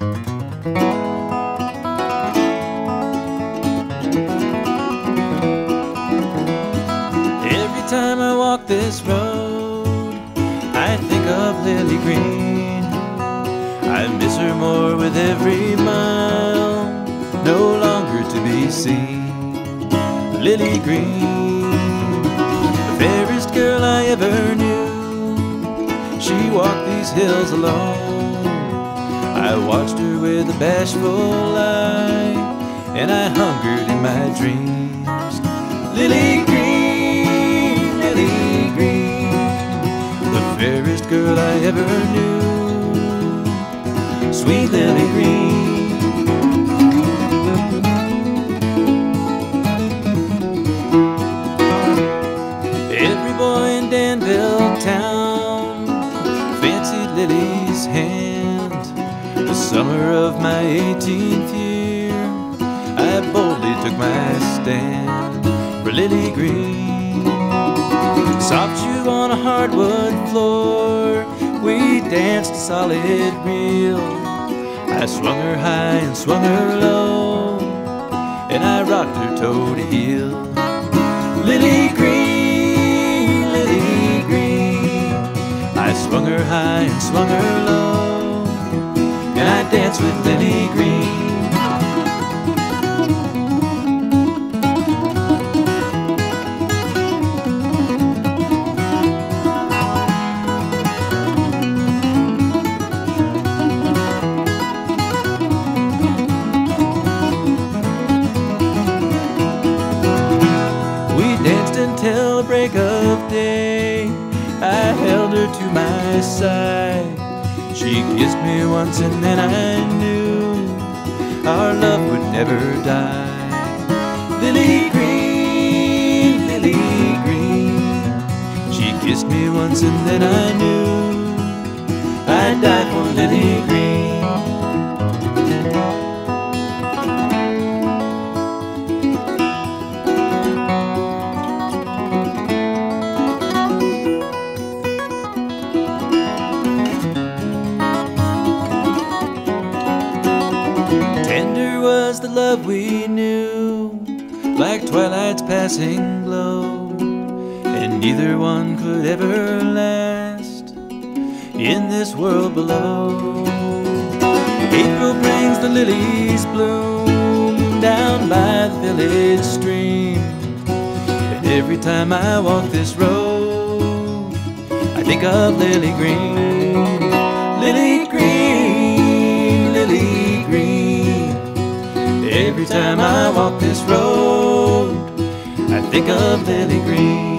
Every time I walk this road, I think of Lily Green. I miss her more with every mile, no longer to be seen. Lily Green, the fairest girl I ever knew. She walked these hills alone. I watched her with a bashful eye, and I hungered in my dreams. Lily Green, Lily Green, the fairest girl I ever knew. Sweet Lily Green. Every boy in Danville town fancied Lily's hand. Summer of my 18th year, I boldly took my stand for Lily Green. Soft shoe on a hardwood floor, we danced a solid reel. I swung her high and swung her low, and I rocked her toe to heel. Lily Green, Lily Green. I swung her high and swung her low, danced with Lily Green. We danced until the break of day. I held her to my side. She kissed me once and then I knew our love would never die. Lily green, lily green. She kissed me once and then I knew I'd die for lily green. Was the love we knew, like twilight's passing glow, and neither one could ever last in this world below. April brings the lilies bloom down by the village stream, and every time I walk this road, I think of Lily Green, think of Lily Green.